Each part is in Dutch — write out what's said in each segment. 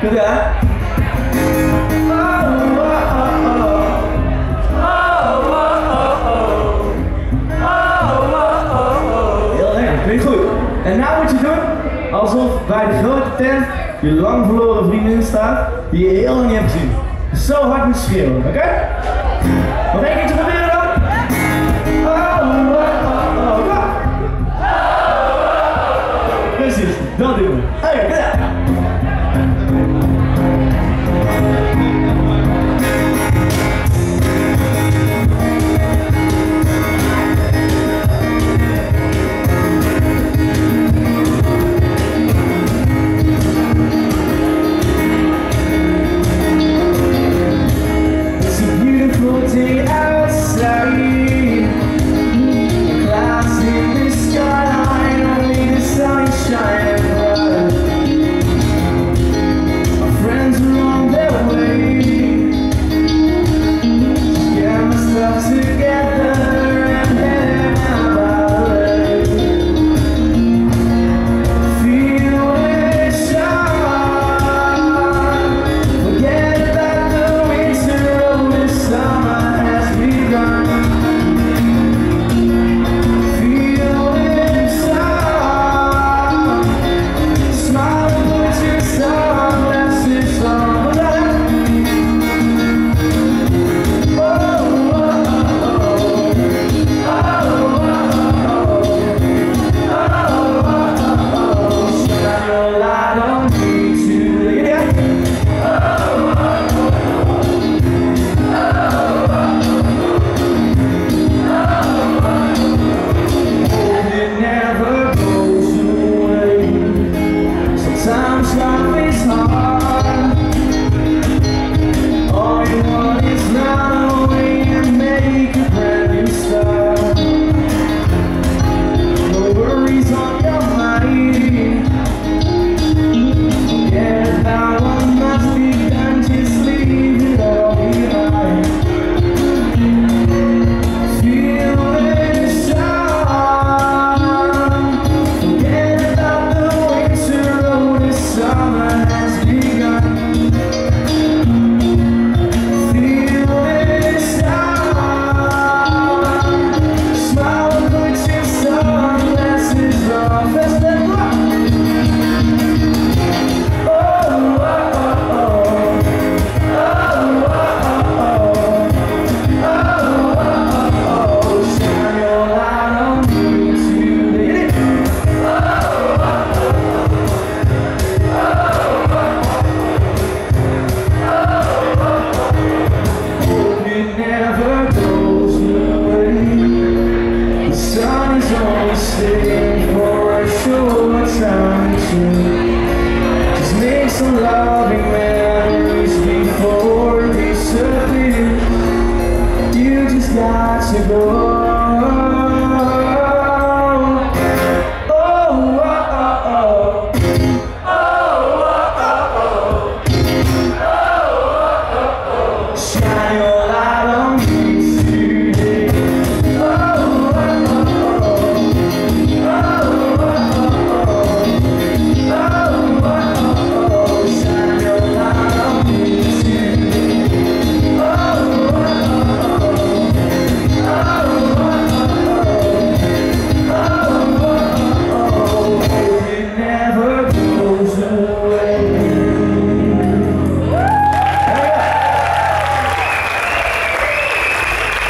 Doe dat. Heel erg, klinkt goed. En nou moet je doen alsof bij de grote tent je lang verloren vriendin staat die je heel lang niet hebt gezien. Zo hard moet schreeuwen, oké? Okay? Wat denk je te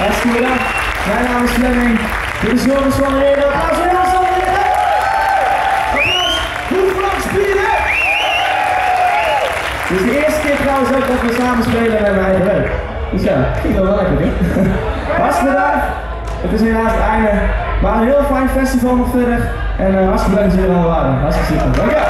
Hartstikke bedankt. Mijn naam is Fleming. Dit is Joris van der Reden. Applaus voor Joris van der Reden. Applaus. Hoe vlak spelen. Dit is de eerste keer trouwens ook dat we samen spelen bij mijn Breuk. Dus ja, ging wel lekker, hè? Hartstikke bedankt. Het is helaas het einde. Maar een heel fijn festival nog verder. En eh, hartstikke bedankt dat jullie allemaal waren. Hartstikke super. Dankjewel.